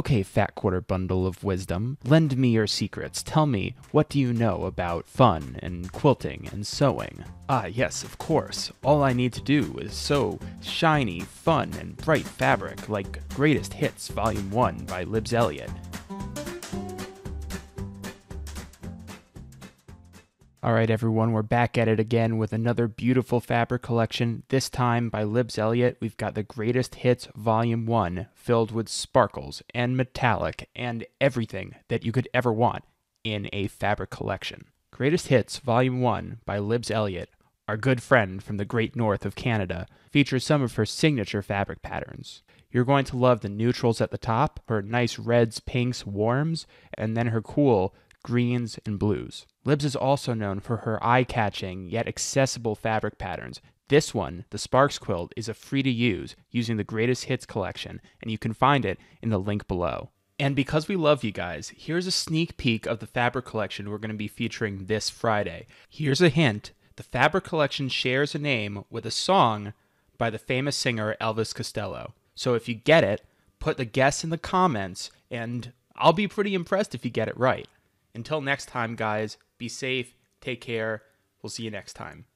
Okay, fat quarter bundle of wisdom, lend me your secrets. Tell me, what do you know about fun and quilting and sewing? Ah, yes, of course. All I need to do is sew shiny, fun, and bright fabric like Greatest Hits Volume 1 by Libs Elliott. All right, everyone, we're back at it again with another beautiful fabric collection. This time by Libs Elliott. we've got the greatest hits volume one, filled with sparkles and metallic and everything that you could ever want in a fabric collection. Greatest Hits Volume 1 by Libs Elliott, our good friend from the great north of Canada, features some of her signature fabric patterns. You're going to love the neutrals at the top, her nice reds, pinks, warms, and then her cool greens, and blues. Libs is also known for her eye catching yet accessible fabric patterns. This one, the Sparks quilt, is a free to use using the Greatest Hits collection, and you can find it in the link below. And because we love you guys, here's a sneak peek of the fabric collection we're going to be featuring this Friday. Here's a hint the fabric collection shares a name with a song by the famous singer Elvis Costello. So if you get it, put the guess in the comments, and I'll be pretty impressed if you get it right. Until next time, guys, be safe, take care. We'll see you next time.